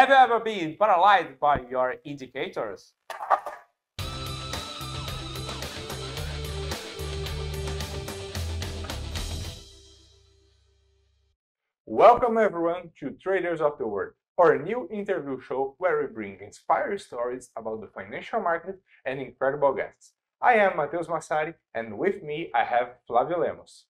Have you ever been paralyzed by your indicators? Welcome everyone to Traders of the World, our new interview show where we bring inspiring stories about the financial market and incredible guests. I am Matheus Massari and with me I have Flavio Lemos.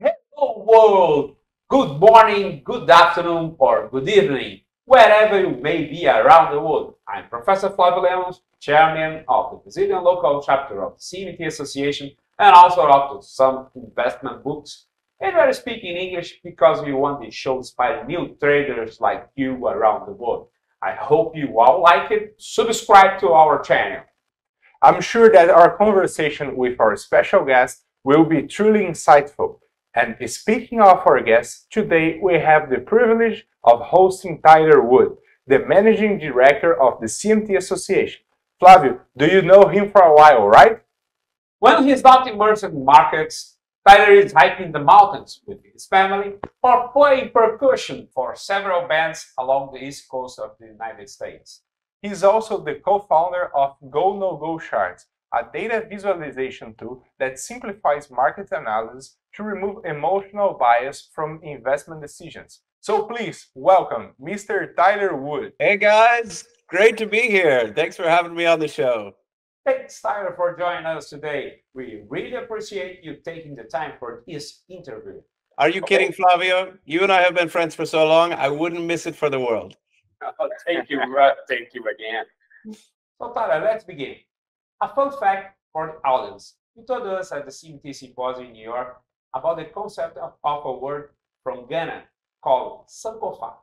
Hello world! Good morning, good afternoon or good evening, wherever you may be around the world. I'm Professor Flavio Lemos, Chairman of the Brazilian local chapter of the CMT Association and also author of some investment books and we're speaking English because we want to show inspire new traders like you around the world. I hope you all like it. Subscribe to our channel. I'm sure that our conversation with our special guest will be truly insightful. And speaking of our guests, today we have the privilege of hosting Tyler Wood, the Managing Director of the CMT Association. Flavio, do you know him for a while, right? When he's not immersed in markets, Tyler is hiking the mountains with his family or playing percussion for several bands along the east coast of the United States. He's also the co-founder of Go No Go Charts, a data visualization tool that simplifies market analysis to remove emotional bias from investment decisions. So please welcome Mr. Tyler Wood. Hey guys, great to be here. Thanks for having me on the show. Thanks, Tyler, for joining us today. We really appreciate you taking the time for this interview. Are you okay. kidding, Flavio? You and I have been friends for so long, I wouldn't miss it for the world. Oh, thank you. thank you again. So, Tyler, let's begin. A fun fact for the audience. You told us at the CMT Symposium in New York about the concept of, of a word from Ghana called Sankofa.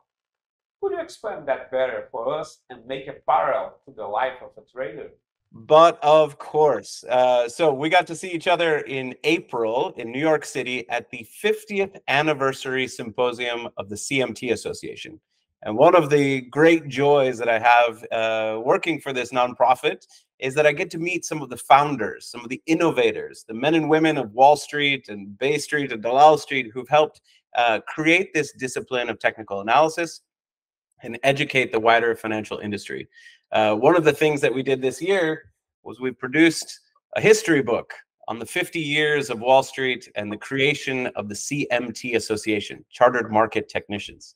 Could you explain that better for us and make a parallel to the life of a trader? But of course. Uh, so we got to see each other in April in New York City at the 50th anniversary symposium of the CMT Association. And one of the great joys that I have uh, working for this nonprofit is that I get to meet some of the founders, some of the innovators, the men and women of Wall Street and Bay Street and Dalal Street who've helped uh, create this discipline of technical analysis and educate the wider financial industry. Uh, one of the things that we did this year was we produced a history book on the 50 years of Wall Street and the creation of the CMT Association, Chartered Market Technicians.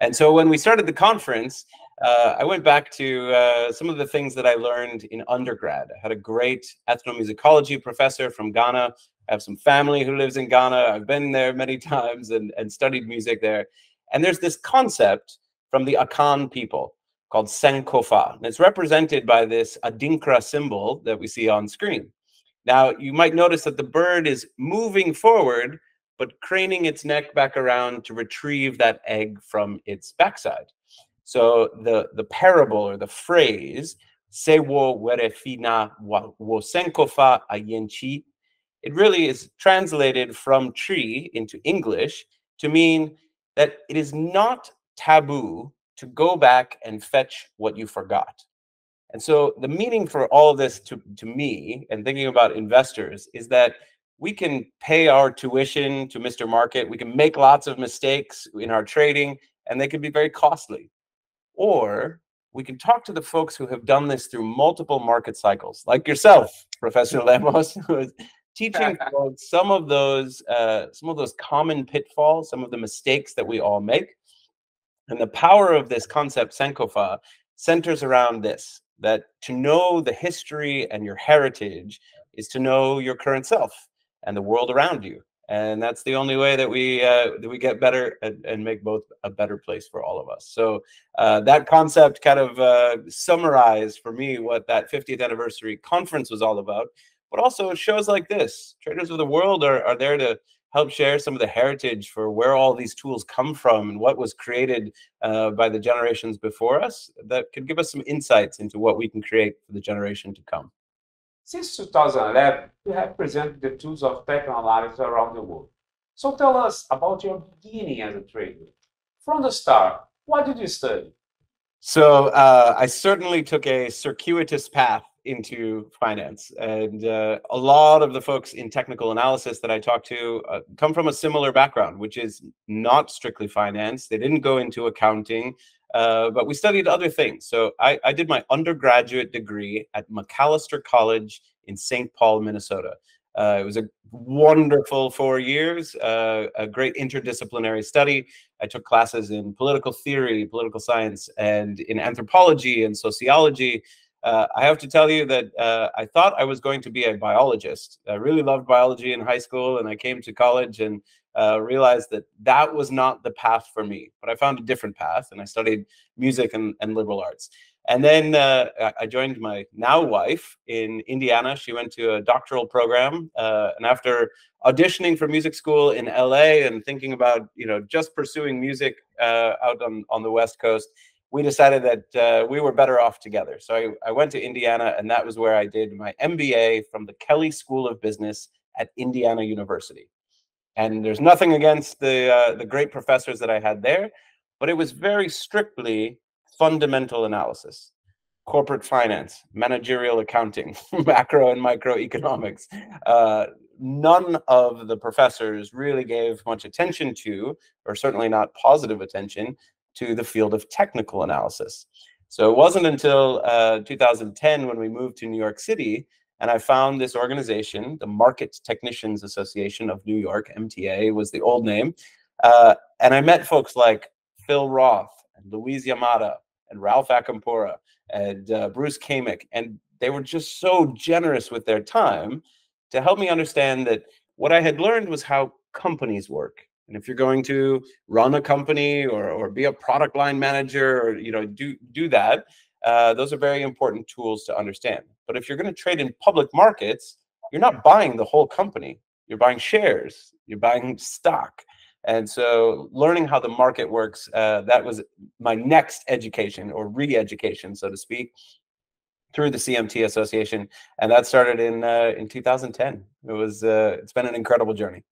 And so when we started the conference, uh, I went back to uh, some of the things that I learned in undergrad. I had a great ethnomusicology professor from Ghana. I have some family who lives in Ghana. I've been there many times and, and studied music there. And there's this concept from the Akan people called Sankofa. And it's represented by this Adinkra symbol that we see on screen. Now, you might notice that the bird is moving forward, but craning its neck back around to retrieve that egg from its backside. So the, the parable or the phrase, Sewo werefina wo senkofa ayenchi, it really is translated from Twi into English to mean that it is not taboo to go back and fetch what you forgot. And so the meaning for all this to, to me and thinking about investors is that we can pay our tuition to Mr. Market. We can make lots of mistakes in our trading and they can be very costly. Or we can talk to the folks who have done this through multiple market cycles, like yourself, Professor Lemos, who is teaching folks some of those uh, some of those common pitfalls, some of the mistakes that we all make, and the power of this concept, Sankofa, centers around this that to know the history and your heritage is to know your current self and the world around you. And that's the only way that we uh, that we get better and, and, make both a better place for all of us. So uh, that concept kind of uh, summarized for me what that 50th anniversary conference was all about. But also shows like this, Traders of the World are, are there to help share some of the heritage for where all these tools come from and what was created uh, by the generations before us that could give us some insights into what we can create for the generation to come. Since 2011, you have presented the tools of technical analysis around the world. So tell us about your beginning as a trader. From the start, what did you study? So uh, I certainly took a circuitous path into finance. And uh, a lot of the folks in technical analysis that I talk to uh, come from a similar background, which is not strictly finance. They didn't go into accounting. Uh, but we studied other things. So I, I did my undergraduate degree at Macalester College in St. Paul, Minnesota. Uh, it was a wonderful four years, uh, a great interdisciplinary study. I took classes in political theory, political science, and in anthropology and sociology. Uh, I have to tell you that uh, I thought I was going to be a biologist. I really loved biology in high school, and I came to college and uh, realized that that was not the path for me. But I found a different path, and I studied music and, and liberal arts. And then uh, I joined my now wife in Indiana. She went to a doctoral program, uh, and after auditioning for music school in LA and thinking about you know just pursuing music uh, out on on the West Coast, we decided that uh, we were better off together. So I, I went to Indiana, and that was where I did my MBA from the Kelley School of Business at Indiana University. And there's nothing against the uh, the great professors that I had there, but it was very strictly fundamental analysis, corporate finance, managerial accounting, macro and microeconomics. Uh, none of the professors really gave much attention to, or certainly not positive attention, to the field of technical analysis. So it wasn't until uh, 2010 when we moved to New York City and I found this organization, the Market Technicians Association of New York, MTA was the old name. Uh, and I met folks like Phil Roth and Louise Yamada and Ralph Acampora and uh, Bruce Kamich, and they were just so generous with their time to help me understand that what I had learned was how companies work. And if you're going to run a company or, or be a product line manager or you know do do that, uh, those are very important tools to understand. But if you're going to trade in public markets, you're not buying the whole company. You're buying shares. You're buying stock. And so learning how the market works, uh, that was my next education or re-education, so to speak, through the CMT Association. And that started in uh, in 2010. It was uh, it's been an incredible journey.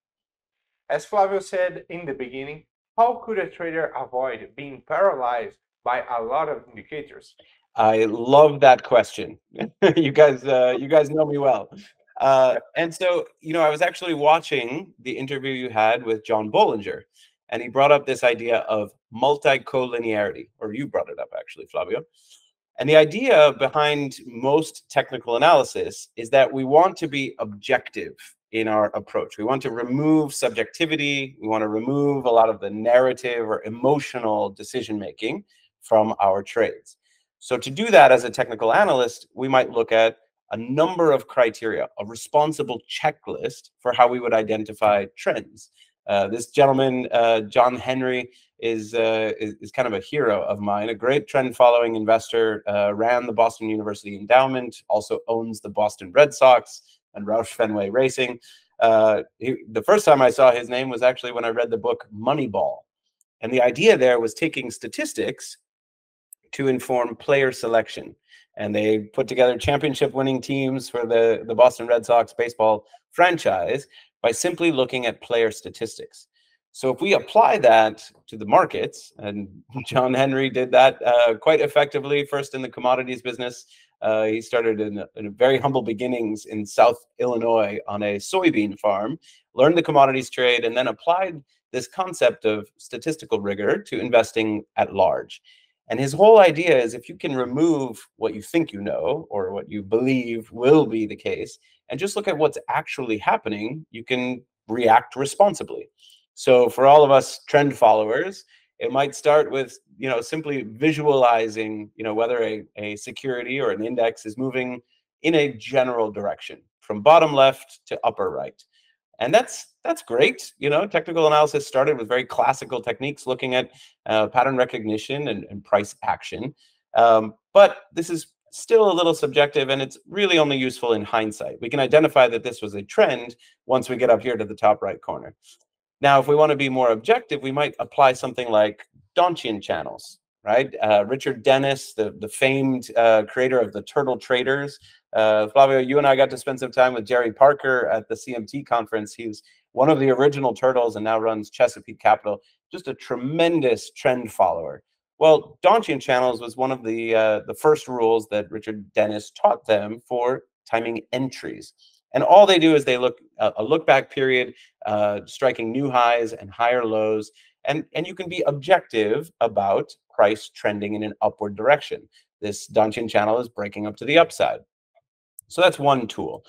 As Flavio said in the beginning, how could a trader avoid being paralyzed by a lot of indicators? I love that question. you guys, uh, you guys know me well. Uh, and so, you know, I was actually watching the interview you had with John Bollinger, and he brought up this idea of multi-collinearity, or you brought it up actually, Flavio. And the idea behind most technical analysis is that we want to be objective in our approach. We want to remove subjectivity. We want to remove a lot of the narrative or emotional decision making from our trades. So to do that as a technical analyst, we might look at a number of criteria, a responsible checklist for how we would identify trends. Uh, this gentleman, uh, John Henry, is, uh, is, is kind of a hero of mine, a great trend following investor, uh, ran the Boston University Endowment, also owns the Boston Red Sox and Roush Fenway Racing. Uh, he, the first time I saw his name was actually when I read the book Moneyball. And the idea there was taking statistics to inform player selection and they put together championship winning teams for the, the Boston Red Sox baseball franchise by simply looking at player statistics. So if we apply that to the markets, and John Henry did that uh, quite effectively, first in the commodities business. Uh, he started in, in, very humble beginnings in South Illinois on a soybean farm, learned the commodities trade, and then applied this concept of statistical rigor to investing at large. And his whole idea is if you can remove what you think you know or what you believe will be the case and just look at what's actually happening, you can react responsibly. So for all of us trend followers, it might start with you know simply visualizing you know whether a, a security or an index is moving in a general direction from bottom left to upper right and that's that's great. You know, technical analysis started with very classical techniques, looking at uh, pattern recognition and, and price action. Um, but this is still a little subjective, and it's really only useful in hindsight. We can identify that this was a trend once we get up here to the top right corner. Now, if we want to be more objective, we might apply something like Donchian channels, right? Uh, Richard Dennis, the, the famed uh, creator of the Turtle Traders, uh, Flavio, you and I got to spend some time with Jerry Parker at the CMT conference. He's one of the original turtles and now runs Chesapeake Capital. Just a tremendous trend follower. Well, Donchian channels was one of the uh, the first rules that Richard Dennis taught them for timing entries. And all they do is they look uh, a look back period, uh, striking new highs and higher lows. And, and you can be objective about price trending in an upward direction. This Donchian channel is breaking up to the upside. So that's one tool.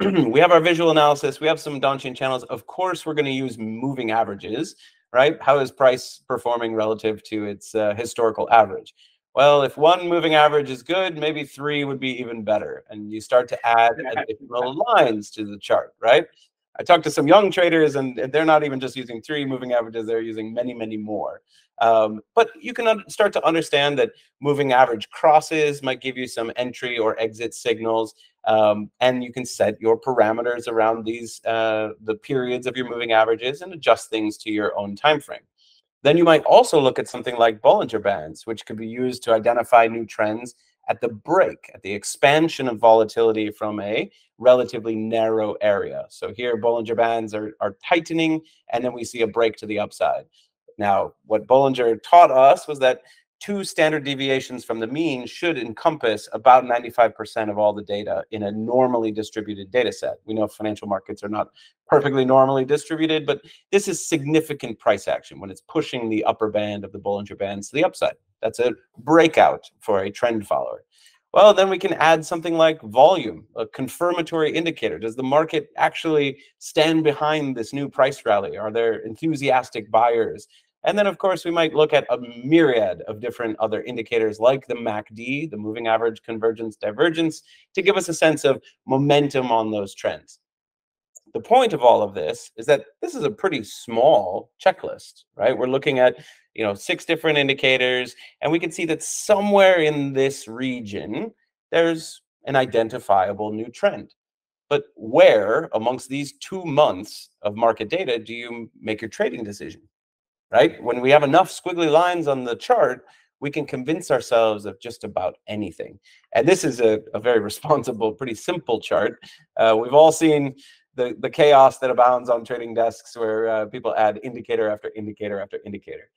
we have our visual analysis. We have some Donchian channels. Of course, we're going to use moving averages, right? How is price performing relative to its uh, historical average? Well, if one moving average is good, maybe three would be even better. And you start to add additional lines to the chart, right? I talked to some young traders, and they're not even just using three moving averages; they're using many, many more. Um, but you can start to understand that moving average crosses might give you some entry or exit signals, um, and you can set your parameters around these uh, the periods of your moving averages and adjust things to your own time frame. Then you might also look at something like Bollinger Bands, which could be used to identify new trends at the break, at the expansion of volatility from a relatively narrow area. So here Bollinger Bands are, are tightening, and then we see a break to the upside. Now, what Bollinger taught us was that two standard deviations from the mean should encompass about 95% of all the data in a normally distributed data set. We know financial markets are not perfectly normally distributed, but this is significant price action when it's pushing the upper band of the Bollinger Bands to the upside. That's a breakout for a trend follower. Well, then we can add something like volume, a confirmatory indicator. Does the market actually stand behind this new price rally? Are there enthusiastic buyers? And then, of course, we might look at a myriad of different other indicators like the MACD, the moving average convergence divergence, to give us a sense of momentum on those trends. The point of all of this is that this is a pretty small checklist, right? We're looking at, you know, six different indicators, and we can see that somewhere in this region, there's an identifiable new trend. But where amongst these two months of market data do you make your trading decision? Right? When we have enough squiggly lines on the chart, we can convince ourselves of just about anything. And this is a, a very responsible, pretty simple chart. Uh, we've all seen the, the chaos that abounds on trading desks where uh, people add indicator after indicator after indicator.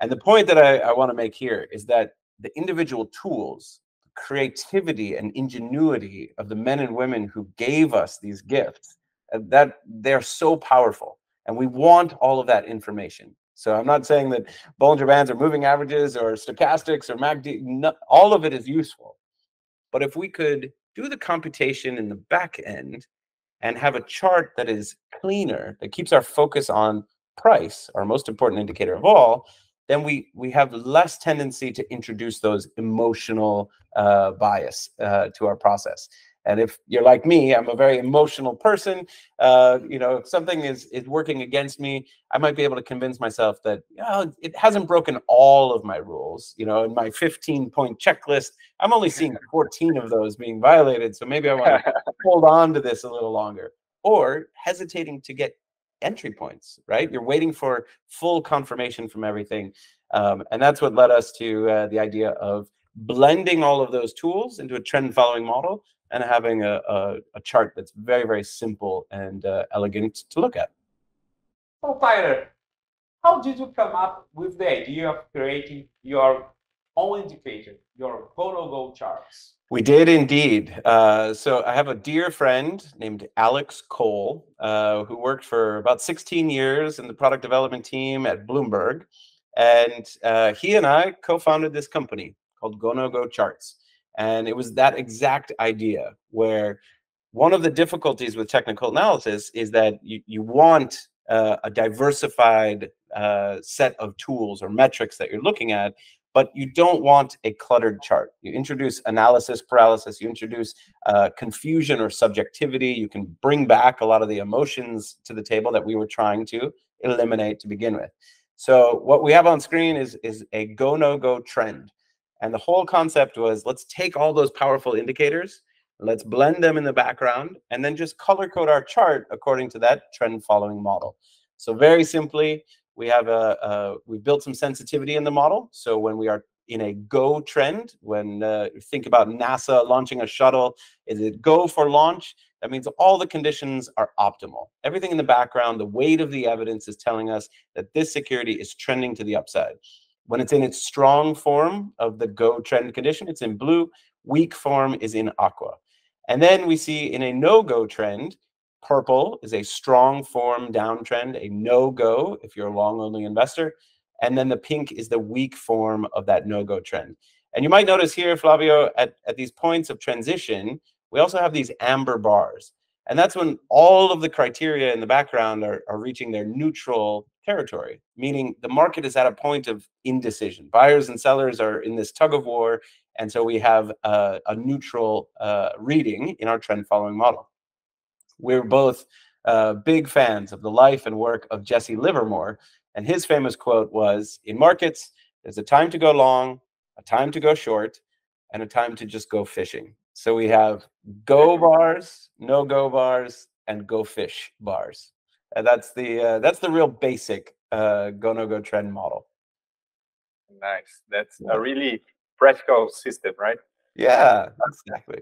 And the point that I, I want to make here is that the individual tools, creativity and ingenuity of the men and women who gave us these gifts, uh, that they're so powerful. And we want all of that information. So I'm not saying that Bollinger Bands are moving averages or stochastics or MACD. No, all of it is useful. But if we could do the computation in the back end and have a chart that is cleaner, that keeps our focus on price, our most important indicator of all, then we we have less tendency to introduce those emotional uh, bias uh, to our process. And if you're like me, I'm a very emotional person. Uh, you know, if something is is working against me, I might be able to convince myself that know, it hasn't broken all of my rules. You know, in my 15 point checklist, I'm only seeing 14 of those being violated. So maybe I want to hold on to this a little longer. Or hesitating to get entry points, right? You're waiting for full confirmation from everything. Um, and that's what led us to uh, the idea of blending all of those tools into a trend following model and having a, a, a chart that's very, very simple and uh, elegant to look at. So, Tyler, how did you come up with the idea of creating your own indicator, your go-no-go charts? We did indeed. Uh, so I have a dear friend named Alex Cole, uh, who worked for about 16 years in the product development team at Bloomberg. And uh, he and I co-founded this company called Go No Go Charts. And it was that exact idea where one of the difficulties with technical analysis is that you, you want uh, a diversified uh, set of tools or metrics that you're looking at, but you don't want a cluttered chart. You introduce analysis paralysis, you introduce uh, confusion or subjectivity, you can bring back a lot of the emotions to the table that we were trying to eliminate to begin with. So what we have on screen is, is a go, no go trend. And the whole concept was let's take all those powerful indicators, let's blend them in the background, and then just color code our chart according to that trend following model. So very simply, we have a, a we built some sensitivity in the model. So when we are in a go trend, when uh, think about NASA launching a shuttle, is it go for launch? That means all the conditions are optimal. Everything in the background, the weight of the evidence is telling us that this security is trending to the upside. When it's in its strong form of the go trend condition, it's in blue. Weak form is in aqua. And then we see in a no-go trend, purple is a strong form downtrend, a no-go if you're a long-only investor. And then the pink is the weak form of that no-go trend. And you might notice here, Flavio, at, at these points of transition, we also have these amber bars. And that's when all of the criteria in the background are, are reaching their neutral territory, meaning the market is at a point of indecision. Buyers and sellers are in this tug of war. And so we have a, a neutral uh, reading in our trend following model. We're both uh, big fans of the life and work of Jesse Livermore. And his famous quote was In markets, there's a time to go long, a time to go short, and a time to just go fishing. So we have go bars, no go bars, and go fish bars. And that's the uh, that's the real basic uh, go no go trend model. Nice. That's a really practical system, right? Yeah, exactly.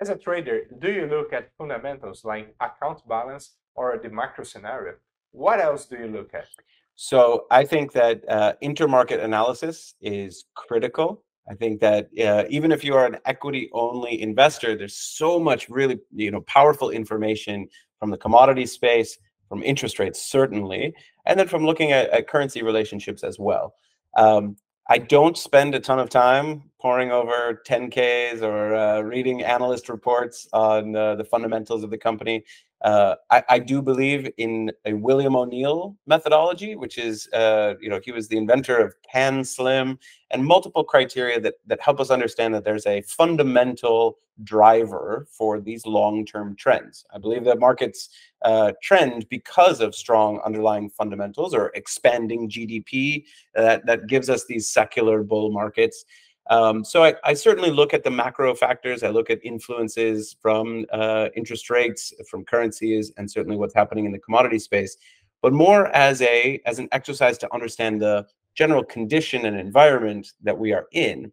As a trader, do you look at fundamentals like account balance or the macro scenario? What else do you look at? So I think that uh, intermarket analysis is critical. I think that uh, even if you are an equity-only investor, there's so much really you know powerful information from the commodity space, from interest rates certainly, and then from looking at, at currency relationships as well. Um, I don't spend a ton of time poring over 10Ks or uh, reading analyst reports on uh, the fundamentals of the company. Uh, I, I, do believe in a William O'Neill methodology, which is, uh, you know, he was the inventor of CAN-SLIM and multiple criteria that, that help us understand that there's a fundamental driver for these long-term trends. I believe that markets uh, trend because of strong underlying fundamentals or expanding GDP that, that gives us these secular bull markets. Um, so I, I, certainly look at the macro factors. I look at influences from uh, interest rates, from currencies, and certainly what's happening in the commodity space, but more as a as an exercise to understand the general condition and environment that we are in.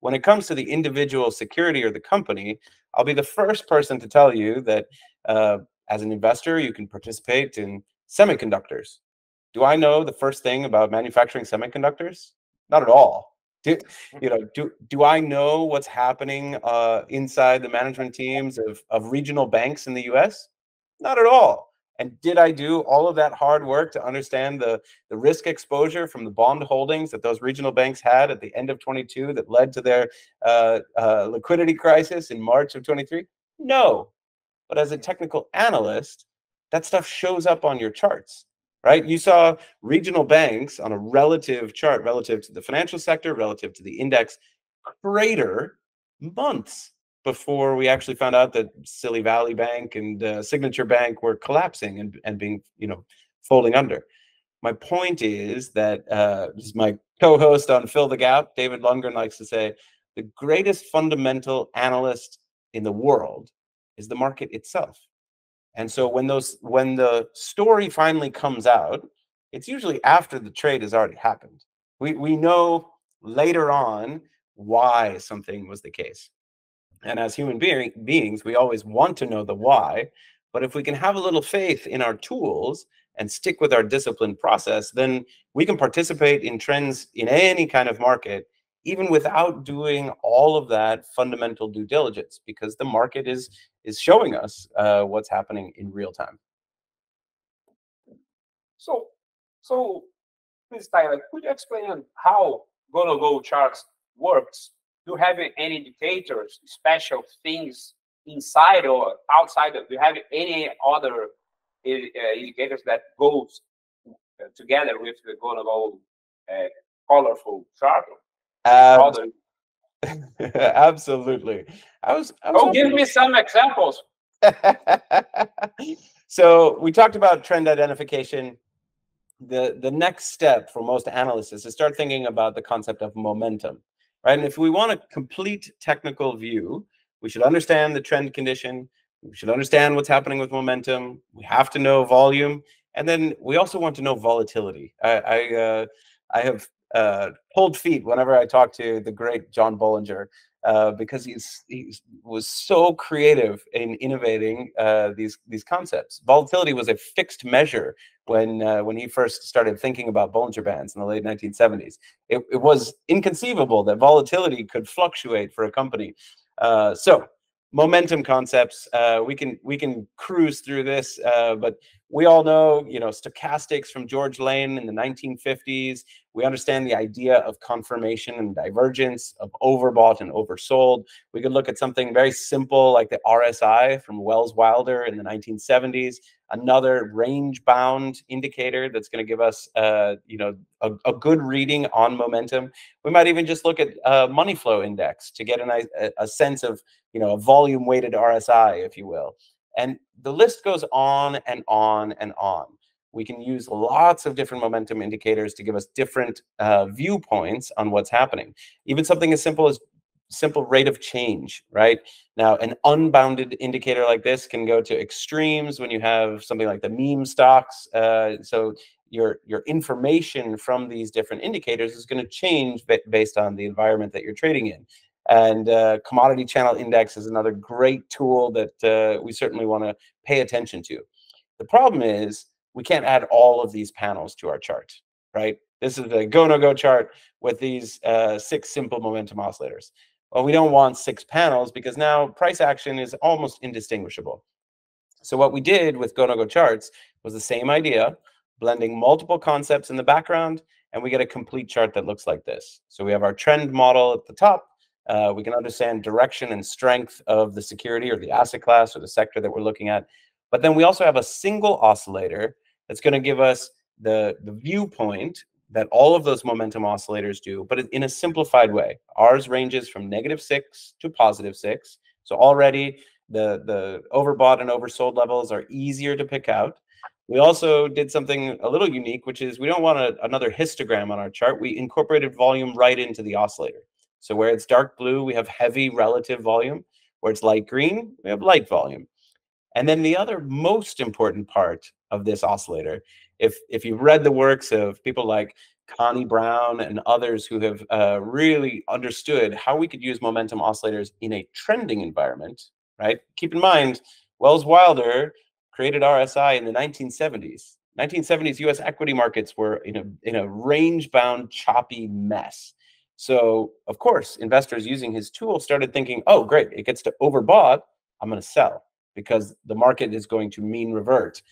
When it comes to the individual security or the company, I'll be the first person to tell you that uh, as an investor, you can participate in semiconductors. Do I know the first thing about manufacturing semiconductors? Not at all. Do, you know, do, do I know what's happening uh, inside the management teams of, of regional banks in the US? Not at all. And did I do all of that hard work to understand the, the risk exposure from the bond holdings that those regional banks had at the end of 22 that led to their uh, uh, liquidity crisis in March of 23? No. But as a technical analyst, that stuff shows up on your charts right? You saw regional banks on a relative chart relative to the financial sector, relative to the index, crater months before we actually found out that Silicon Valley Bank and uh, Signature Bank were collapsing and, and being, you know, folding under. My point is that uh, is my co-host on Fill the Gap, David Lundgren likes to say, the greatest fundamental analyst in the world is the market itself. And so when those when the story finally comes out, it's usually after the trade has already happened. We we know later on why something was the case. And as human being, beings, we always want to know the why. But if we can have a little faith in our tools and stick with our disciplined process, then we can participate in trends in any kind of market, even without doing all of that fundamental due diligence, because the market is is showing us uh, what's happening in real time. So, so please, Tyler, could you explain how go-no-go charts works? Do you have any indicators, special things inside or outside? Do you have any other uh, indicators that goes uh, together with the go-no-go uh, colorful chart? Um, Absolutely. I was. I was oh, give me some examples. so we talked about trend identification. The the next step for most analysts is to start thinking about the concept of momentum, right? And if we want a complete technical view, we should understand the trend condition. We should understand what's happening with momentum. We have to know volume, and then we also want to know volatility. I I, uh, I have uh, feet whenever I talk to the great John Bollinger uh, because he's he was so creative in innovating uh, these these concepts. Volatility was a fixed measure when uh, when he first started thinking about Bollinger Bands in the late 1970s. It, it was inconceivable that volatility could fluctuate for a company. Uh, so momentum concepts. Uh, we can we can cruise through this, uh, but we all know you know stochastics from George Lane in the 1950s. We understand the idea of confirmation and divergence, of overbought and oversold. We could look at something very simple like the RSI from Welles Wilder in the 1970s, another range bound indicator that's going to give us uh, you know a, a, good reading on momentum. We might even just look at a money flow index to get an, a, a sense of you know a volume weighted RSI, if you will. And the list goes on and on and on we can use lots of different momentum indicators to give us different uh, viewpoints on what's happening. Even something as simple as simple rate of change, right? Now, an unbounded indicator like this can go to extremes when you have something like the meme stocks. Uh, so your your information from these different indicators is going to change based on the environment that you're trading in. And uh, commodity channel index is another great tool that uh, we certainly want to pay attention to. The problem is we can't add all of these panels to our chart, right? This is the go no go chart with these uh, six simple momentum oscillators. Well, we don't want six panels because now price action is almost indistinguishable. So what we did with go no go charts was the same idea, blending multiple concepts in the background, and we get a complete chart that looks like this. So we have our trend model at the top. Uh, we can understand direction and strength of the security or the asset class or the sector that we're looking at. But then we also have a single oscillator that's going to give us the, the viewpoint that all of those momentum oscillators do, but in a simplified way. Ours ranges from negative six to positive six. So already the, the overbought and oversold levels are easier to pick out. We also did something a little unique, which is we don't want a, another histogram on our chart. We incorporated volume right into the oscillator. So where it's dark blue, we have heavy relative volume. Where it's light green, we have light volume. And then the other most important part of this oscillator, if if you've read the works of people like Connie Brown and others who have uh, really understood how we could use momentum oscillators in a trending environment, right? Keep in mind, Welles Wilder created RSI in the 1970s. 1970s U.S. equity markets were in a in a range-bound, choppy mess. So, of course, investors using his tool started thinking, "Oh, great! It gets to overbought. I'm going to sell." because the market is going to mean revert.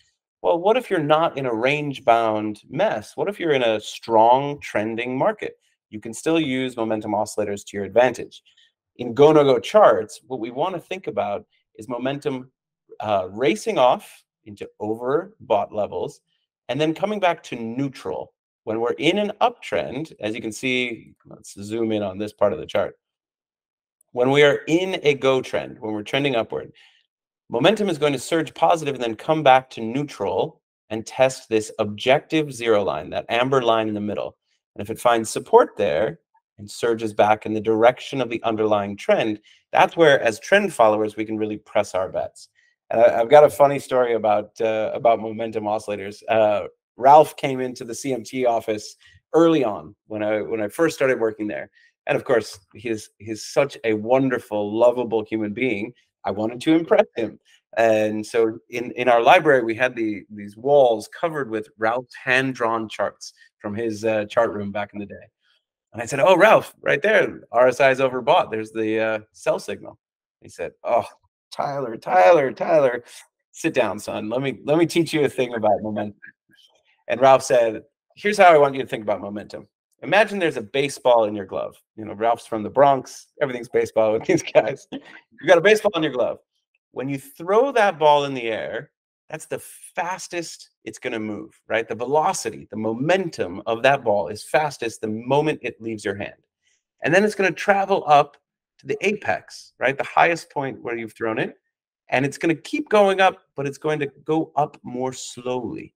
Well, what if you're not in a range bound mess? What if you're in a strong trending market? You can still use momentum oscillators to your advantage. In go no go charts, what we want to think about is momentum uh, racing off into overbought levels and then coming back to neutral. When we're in an uptrend, as you can see, let's zoom in on this part of the chart. When we are in a go trend, when we're trending upward, Momentum is going to surge positive and then come back to neutral and test this objective zero line, that amber line in the middle. And if it finds support there and surges back in the direction of the underlying trend, that's where, as trend followers, we can really press our bets. And I, have got a funny story about uh, about momentum oscillators. Uh, Ralph came into the CMT office early on when I when I first started working there, and of course, he's he's such a wonderful, lovable human being I wanted to impress him. And so in, in our library, we had the these walls covered with Ralph's hand-drawn charts from his uh, chart room back in the day. And I said, "Oh, Ralph, right there, RSI is overbought. There's the uh, sell signal." He said, "Oh, Tyler, Tyler, Tyler, sit down, son. Let me let me teach you a thing about momentum." And Ralph said, "Here's how I want you to think about momentum. Imagine there's a baseball in your glove. You know, Ralph's from the Bronx. Everything's baseball with these guys. You got a baseball in your glove. When you throw that ball in the air, that's the fastest it's going to move, right? The velocity, the momentum of that ball is fastest the moment it leaves your hand. And then it's going to travel up to the apex, right? The highest point where you've thrown it. And it's going to keep going up, but it's going to go up more slowly,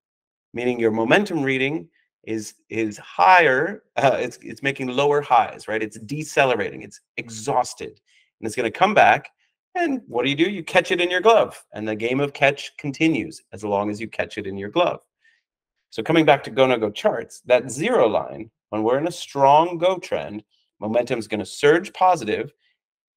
meaning your momentum reading is is higher uh, it's it's making lower highs right? It's decelerating it's exhausted and it's going to come back and what do you do? You catch it in your glove and the game of catch continues as long as you catch it in your glove. So coming back to go no go charts that zero line when we're in a strong go trend momentum is going to surge positive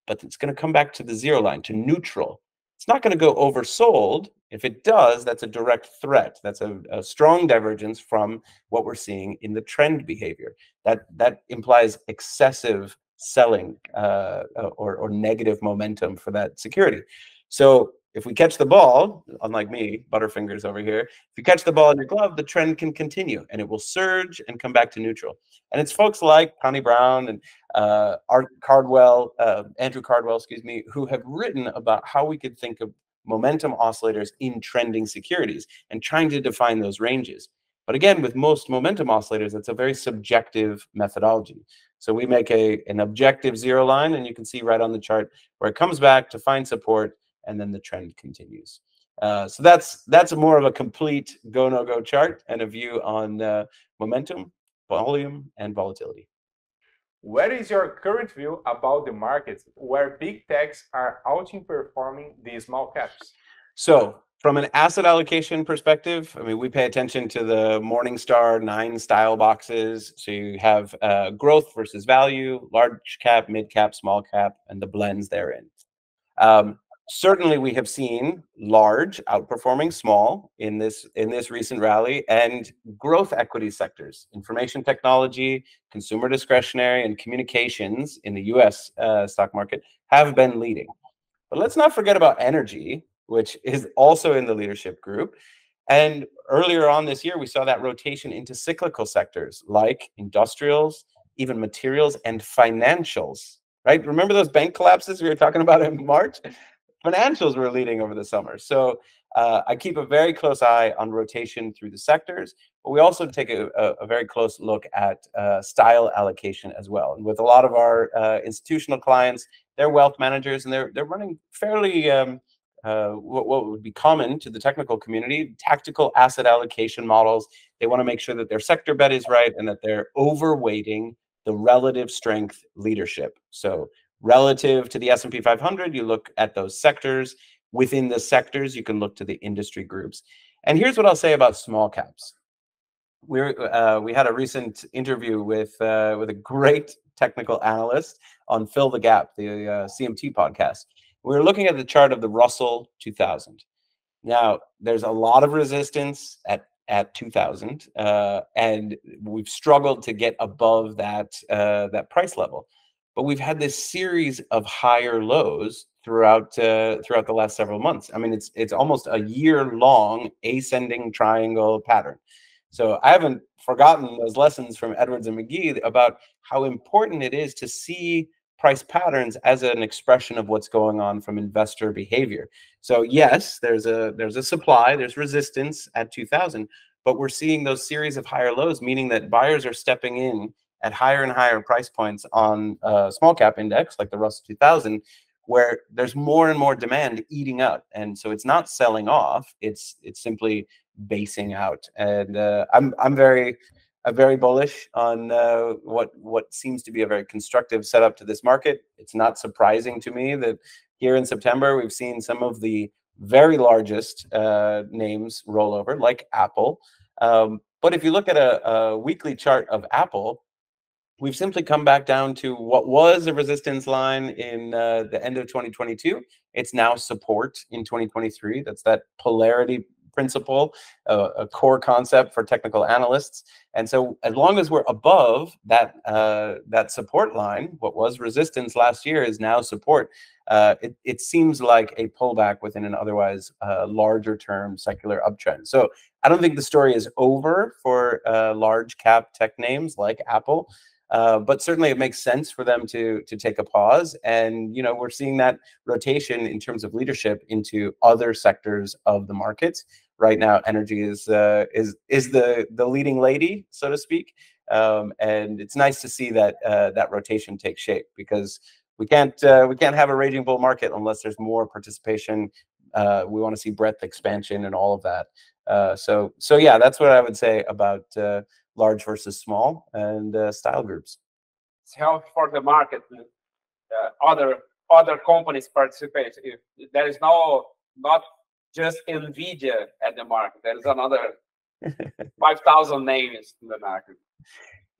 but it's going to come back to the zero line to neutral. It's not going to go oversold if it does, that's a direct threat. That's a, a, strong divergence from what we're seeing in the trend behavior. That that implies excessive selling uh, or, or negative momentum for that security. So if we catch the ball, unlike me, Butterfingers over here, if you catch the ball in your glove, the trend can continue and it will surge and come back to neutral. And it's folks like Connie Brown and uh, Art Cardwell, uh, Andrew Cardwell, excuse me, who have written about how we could think of momentum oscillators in trending securities and trying to define those ranges. But again, with most momentum oscillators, it's a very subjective methodology. So we make a, an objective zero line, and you can see right on the chart where it comes back to find support, and then the trend continues. Uh, so that's that's more of a complete go no go chart and a view on uh, momentum, volume, and volatility. What is your current view about the markets where big techs are outperforming the small caps? So from an asset allocation perspective, I mean, we pay attention to the Morningstar nine style boxes. So you have uh, growth versus value, large cap, mid cap, small cap, and the blends therein. Um, certainly we have seen large outperforming small in this in this recent rally and growth equity sectors information technology consumer discretionary and communications in the us uh, stock market have been leading. But let's not forget about energy which is also in the leadership group. And earlier on this year we saw that rotation into cyclical sectors like industrials even materials and financials right? Remember those bank collapses we were talking about in march financials were leading over the summer. So uh, I keep a very close eye on rotation through the sectors, but we also take a, a, a very close look at uh, style allocation as well. And with a lot of our uh, institutional clients, they're wealth managers and they're they're running fairly um, uh, what, what would be common to the technical community, tactical asset allocation models. They want to make sure that their sector bet is right and that they're overweighting the relative strength leadership. So relative to the S&P 500, you look at those sectors. Within the sectors, you can look to the industry groups. And here's what I'll say about small caps. we uh, we had a recent interview with uh, with a great technical analyst on Fill the Gap, the uh, CMT podcast. We were looking at the chart of the Russell 2000. Now, there's a lot of resistance at at 2000, uh, and we've struggled to get above that uh, that price level but we've had this series of higher lows throughout uh, throughout the last several months. I mean, it's it's almost a year long ascending triangle pattern. So I haven't forgotten those lessons from Edwards and Magee about how important it is to see price patterns as an expression of what's going on from investor behavior. So yes, there's a there's a supply, there's resistance at 2000, but we're seeing those series of higher lows, meaning that buyers are stepping in at higher and higher price points on a small cap index like the Russell 2000, where there's more and more demand eating up, and so it's not selling off; it's it's simply basing out. And uh, I'm I'm very I'm very bullish on uh, what what seems to be a very constructive setup to this market. It's not surprising to me that here in September we've seen some of the very largest uh, names roll over, like Apple. Um, but if you look at a, a weekly chart of Apple, we've simply come back down to what was a resistance line in uh, the end of 2022. It's now support in 2023. That's that polarity principle, uh, a core concept for technical analysts. And so, as long as we're above that uh, that support line, what was resistance last year is now support. Uh, it, it, seems like a pullback within an otherwise uh, larger term secular uptrend. So I don't think the story is over for uh, large cap tech names like Apple. Uh, but certainly it makes sense for them to to take a pause. And you know we're seeing that rotation in terms of leadership into other sectors of the markets. Right now energy is uh, is is the the leading lady so to speak. Um, and it's nice to see that uh, that rotation take shape because we can't uh, we can't have a raging bull market unless there's more participation. Uh, we want to see breadth expansion and all of that. So so yeah that's what i would say about large versus small, and uh, style groups. It's healthy for the market. Uh, other other companies participate. If there is no not just Nvidia at the market, there is another five thousand names in the market.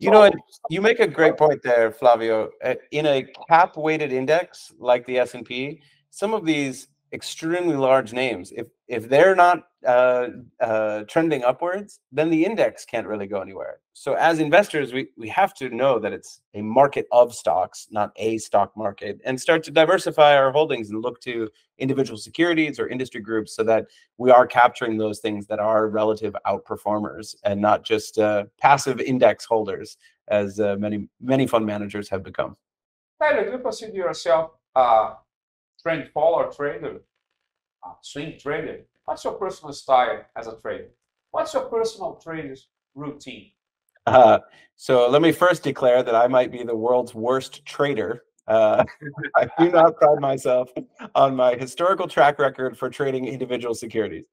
You know, you make a great point there, Flavio. Uh, in a cap-weighted index like the S and P, some of these extremely large names. If if they're not uh, uh, trending upwards, then the index can't really go anywhere. So as investors, we we have to know that it's a market of stocks, not a stock market, and start to diversify our holdings and look to individual securities or industry groups so that we are capturing those things that are relative outperformers and not just uh, passive index holders, as uh, many many fund managers have become. Tyler, do you consider yourself trend follower trader, a swing trader? What's your personal style as a trader? What's your personal trader's routine? Uh, so let me first declare that I might be the world's worst trader. Uh, I do not pride myself on my historical track record for trading individual securities.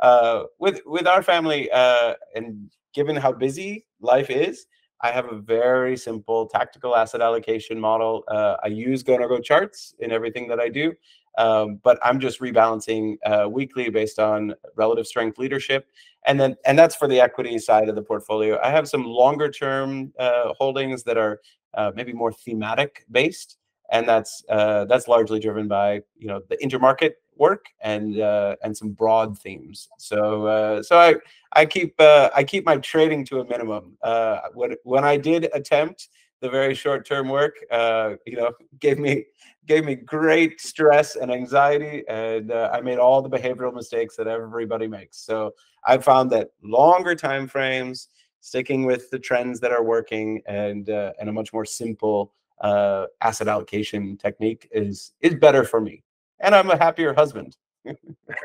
Uh, with with our family, uh, and given how busy life is, I have a very simple tactical asset allocation model. Uh, I use go no go charts in everything that I do, um, but I'm just rebalancing uh, weekly based on relative strength leadership, and then and that's for the equity side of the portfolio. I have some longer term uh, holdings that are uh, maybe more thematic based, and that's uh, that's largely driven by you know the intermarket work and uh, and some broad themes. So uh, so I I keep uh, I keep my trading to a minimum. Uh, when when I did attempt the very short term work, uh, you know, gave me gave me great stress and anxiety, and uh, I made all the behavioral mistakes that everybody makes. So I found that longer time frames, sticking with the trends that are working, and uh, and a much more simple uh, asset allocation technique is is better for me and I'm a happier husband.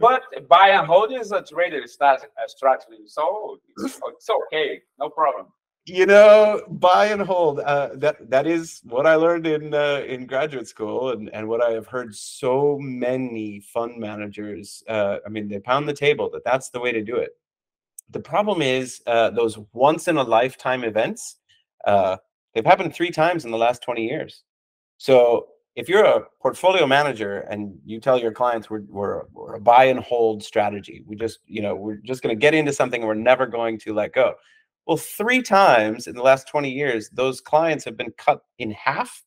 but buy and hold is a trader strategy, so it's, it's okay, no problem. You know, buy and hold. Uh, that that is what I learned in uh, in graduate school, and and what I have heard so many fund managers. Uh, I mean, they pound the table that that's the way to do it. The problem is uh, those once in a lifetime events. Uh, they've happened three times in the last twenty years. So if you're a portfolio manager and you tell your clients we're, we're, we're a buy and hold strategy. We just you know we're just going to get into something and we're never going to let go. Well three times in the last 20 years those clients have been cut in half.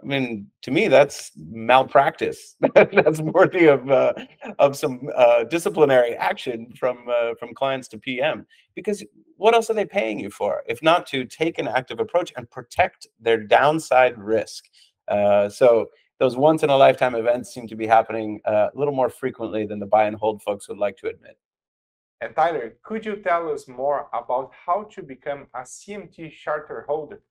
I mean to me that's malpractice. That's worthy of uh, of some uh, disciplinary action from uh, from clients to pm because what else are they paying you for? If not to take an active approach and protect their downside risk so those once in a lifetime events seem to be happening uh, a little more frequently than the buy and hold folks would like to admit. And Tyler, could you tell us more about how to become a CMT charter holder?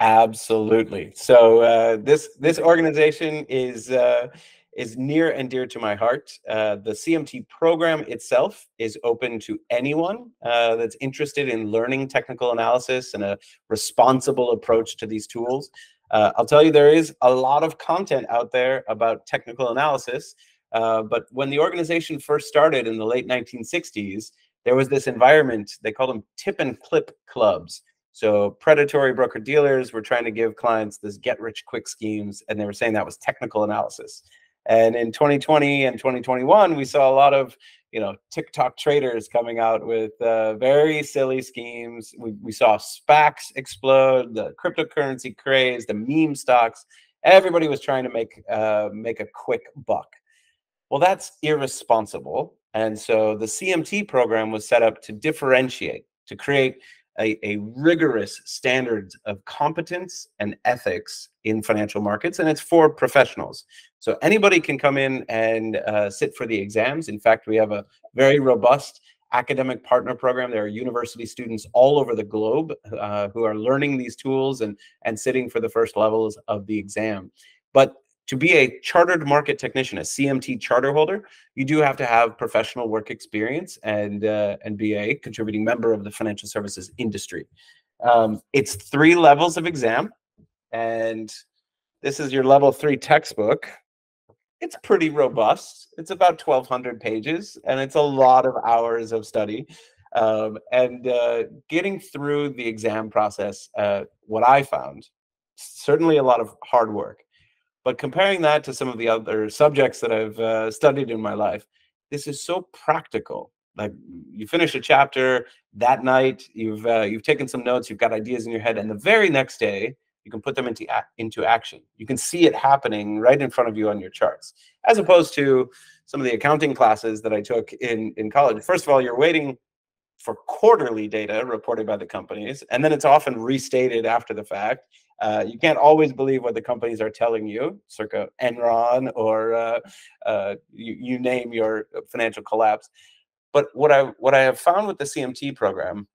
Absolutely. So uh, this this organization is uh, is near and dear to my heart. Uh, the CMT program itself is open to anyone uh, that's interested in learning technical analysis and a responsible approach to these tools. Uh, I'll tell you, there is a lot of content out there about technical analysis. Uh, but when the organization first started in the late 1960s, there was this environment, they called them tip and clip clubs. So predatory broker dealers were trying to give clients this get rich quick schemes, and they were saying that was technical analysis. And in 2020 and 2021, we saw a lot of you know TikTok traders coming out with uh, very silly schemes. We, we saw SPACs explode, the cryptocurrency craze, the meme stocks. Everybody was trying to make uh, make a quick buck. Well, that's irresponsible. And so the CMT program was set up to differentiate, to create a, a rigorous standards of competence and ethics in financial markets, and it's for professionals. So anybody can come in and uh, sit for the exams. In fact, we have a very robust academic partner program. There are university students all over the globe uh, who are learning these tools and, and sitting for the first levels of the exam. But to be a chartered market technician, a CMT charter holder, you do have to have professional work experience and uh, and be a contributing member of the financial services industry. Um, it's three levels of exam, and this is your level three textbook. It's pretty robust. It's about 1,200 pages, and it's a lot of hours of study. Um, and uh, getting through the exam process, uh, what I found, certainly a lot of hard work but comparing that to some of the other subjects that I've uh, studied in my life, this is so practical. Like you finish a chapter that night, you've uh, you've taken some notes, you've got ideas in your head, and the very next day you can put them into into action. You can see it happening right in front of you on your charts, as opposed to some of the accounting classes that I took in in college. First of all, you're waiting for quarterly data reported by the companies, and then it's often restated after the fact. Uh, you can't always believe what the companies are telling you, circa Enron or uh, uh, you, you name your financial collapse. But what I what I have found with the CMT program,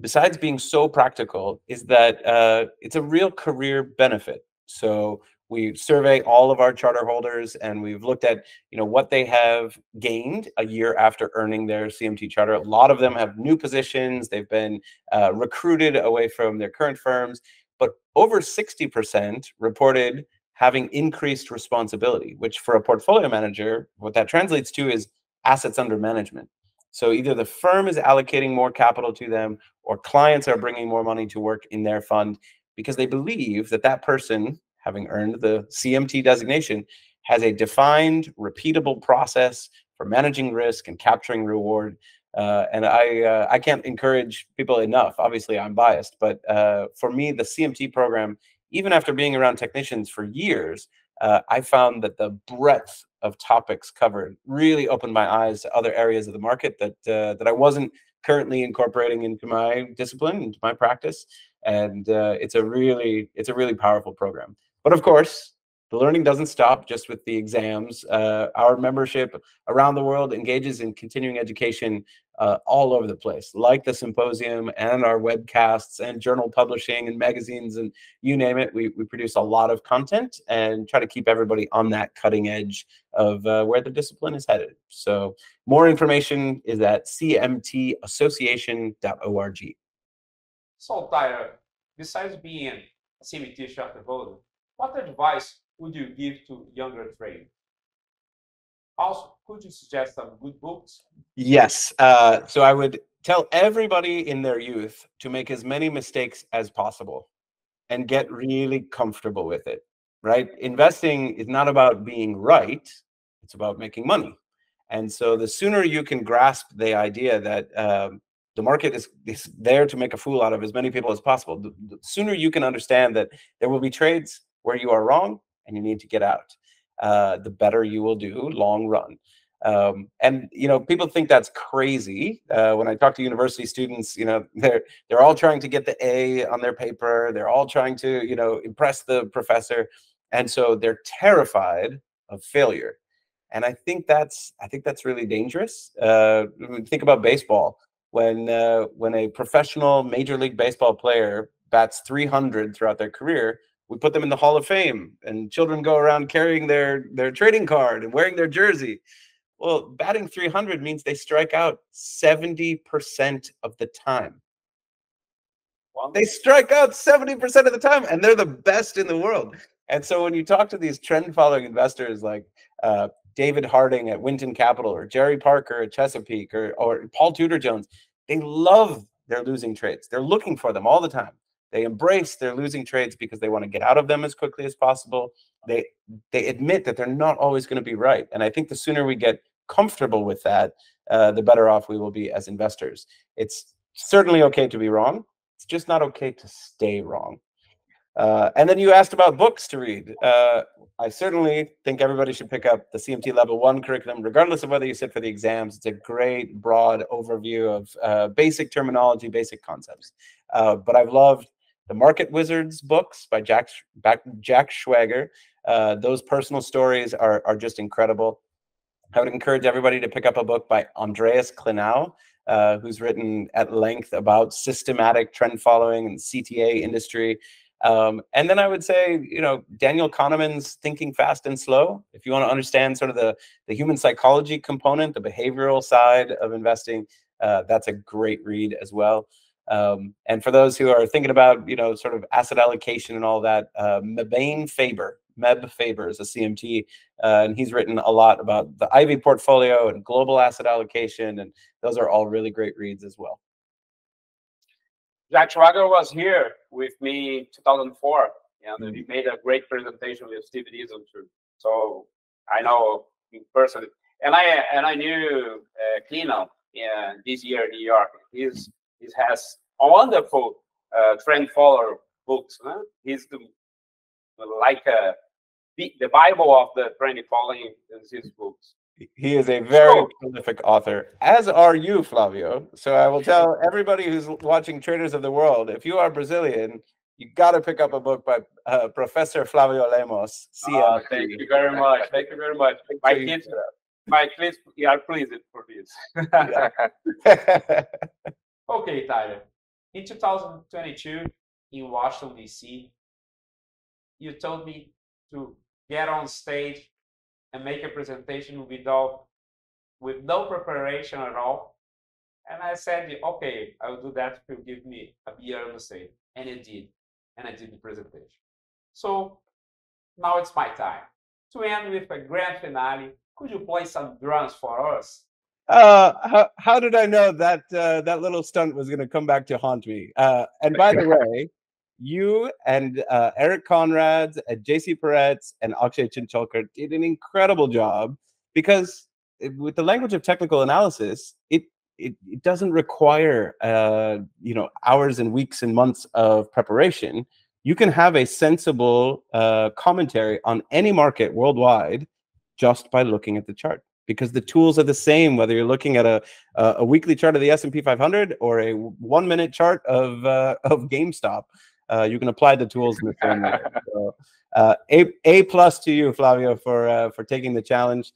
besides being so practical, is that uh, it's a real career benefit. So we survey all of our charter holders and we've looked at you know what they have gained a year after earning their cmt charter a lot of them have new positions they've been uh, recruited away from their current firms but over 60% reported having increased responsibility which for a portfolio manager what that translates to is assets under management so either the firm is allocating more capital to them or clients are bringing more money to work in their fund because they believe that that person having earned the CMT designation, has a defined, repeatable process for managing risk and capturing reward. Uh, and I uh, I can't encourage people enough. Obviously, I'm biased, but uh, for me, the CMT program, even after being around technicians for years, uh, I found that the breadth of topics covered really opened my eyes to other areas of the market that uh, that I wasn't currently incorporating into my discipline, into my practice. And uh, it's a really it's a really powerful program. But of course, the learning doesn't stop just with the exams. Uh, our membership around the world engages in continuing education uh, all over the place, like the symposium and our webcasts and journal publishing and magazines and you name it. We, we produce a lot of content and try to keep everybody on that cutting edge of uh, where the discipline is headed. So more information is at cmtassociation.org. So, Tyler, besides being a CMT charter holder, what advice would you give to younger traders? Also, could you suggest some good books? Yes. Uh, so I would tell everybody in their youth to make as many mistakes as possible and get really comfortable with it, right? Investing is not about being right, it's about making money. And so the sooner you can grasp the idea that um, the market is, is there to make a fool out of as many people as possible, the, the sooner you can understand that there will be trades where you are wrong and you need to get out. Uh, the better you will do long run. Um, and you know, people think that's crazy. Uh, when I talk to university students, you know, they're they're all trying to get the A on their paper. They're all trying to you know impress the professor, and so they're terrified of failure. And I think that's I think that's really dangerous. Uh, think about baseball. When uh, when a professional major league baseball player bats 300 throughout their career, we put them in the Hall of Fame, and children go around carrying their their trading card and wearing their jersey. Well, batting 300 means they strike out 70% of the time. They strike out 70% of the time, and they're the best in the world. And so when you talk to these trend following investors like uh, David Harding at Winton Capital or Jerry Parker at Chesapeake or, or Paul Tudor Jones, they love their losing trades. They're looking for them all the time. They embrace their losing trades because they want to get out of them as quickly as possible. They they admit that they're not always going to be right, and I think the sooner we get comfortable with that, uh, the better off we will be as investors. It's certainly okay to be wrong. It's just not okay to stay wrong. Uh, and then you asked about books to read. Uh, I certainly think everybody should pick up the CMT Level 1 curriculum, regardless of whether you sit for the exams. It's a great, broad overview of uh, basic terminology, basic concepts. Uh, but I've loved the Market Wizards books by Jack Jack Schwager. Uh, those personal stories are are just incredible. I would encourage everybody to pick up a book by Andreas Clenow, uh, who's written at length about systematic trend following and CTA industry. Um, and then I would say, you know, Daniel Kahneman's Thinking Fast and Slow. If you want to understand sort of the, the human psychology component, the behavioral side of investing, uh, that's a great read as well. Um, and for those who are thinking about, you know, sort of asset allocation and all that, uh, Mebane Faber, Meb Faber is a CMT, uh, and he's written a lot about the Ivy portfolio and global asset allocation, and those are all really great reads as well. Jack Schwager was here with me 2004, and mm-hmm. he made a great presentation with Steve Diesel too. So I know in person, and I and I knew uh, Kino yeah, this year in New York. He's he has a wonderful uh, trend follower books. Huh? He's the like a the, the Bible of the training following is his books. He is a very So- prolific author, as are you, Flavio. So I will tell everybody who's watching Traders of the World, if you are Brazilian, you got to pick up a book by uh, Professor Flavio Lemos. Oh, CMT. thank you very much. Thank you very much. My kids, my kids are pleased for this. Okay, Tyler. In 2022, in Washington, D.C., you told me to get on stage and make a presentation without, with no preparation at all. And I said, okay, I will do that if you give me a beer on the stage. And you did. And I did the presentation. So now it's my time to end with a grand finale. Could you play some drums for us? Uh, how, how did I know that uh, that little stunt was going to come back to haunt me? Uh, and by the way, you and uh, Eric Conrad and JC Parets and Akshay Chincholkar did an incredible job because it- with the language of technical analysis, it it, it doesn't require uh, you know hours and weeks and months of preparation. You can have a sensible uh, commentary on any market worldwide just by looking at the chart because the tools are the same whether you're looking at a a, a weekly chart of the S&P 500 or a 1 minute chart of uh, of GameStop uh, you can apply the tools in the same way. So, uh, a a plus to you Flavio for uh, for taking the challenge.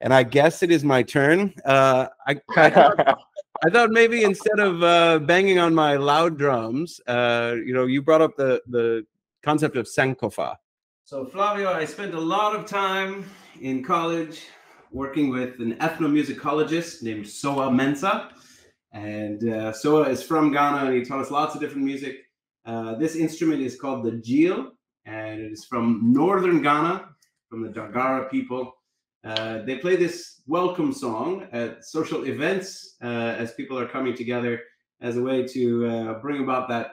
And I guess it is my turn. Uh, I, I thought, I thought maybe instead of uh, banging on my loud drums uh, you know you brought up the the concept of sankofa. So Flavio I spent a lot of time in college working with an ethnomusicologist named Sowah Mensah. And uh, Sowah is from Ghana and he taught us lots of different music. Uh, this instrument is called the gyil, and it is from northern Ghana, from the Dagara people. Uh, they play this welcome song at social events uh, as people are coming together as a way to uh, bring about that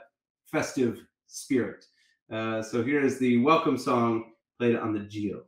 festive spirit. Uh, so here is the welcome song played on the gyil.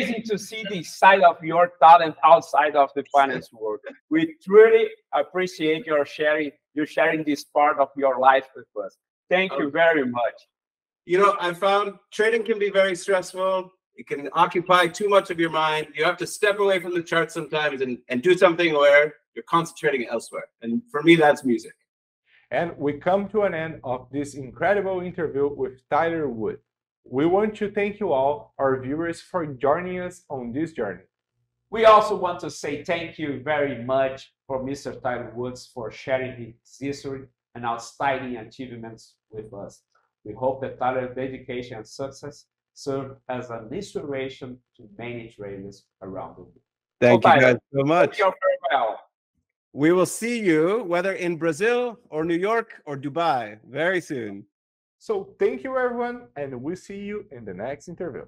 Amazing to see the side of your talent outside of the finance world. We truly appreciate your sharing, you sharing this part of your life with us. Thank you oh. very much. You know, I found trading can be very stressful. It can occupy too much of your mind. You have to step away from the chart sometimes and, and do something where you're concentrating elsewhere. And for me, that's music. And we come to an end of this incredible interview with Tyler Wood. We want to thank you all, our viewers, for joining us on this journey. We also want to say thank you very much for Mr. Tyler Woods for sharing his history and outstanding achievements with us. We hope that Tyler's dedication and success serve as an inspiration to many trailers around the world. Thank Well, you guys so much. Thank you farewell. We will see you whether in Brazil or New York or Dubai very soon. So thank you everyone, and we'll see you in the next interview.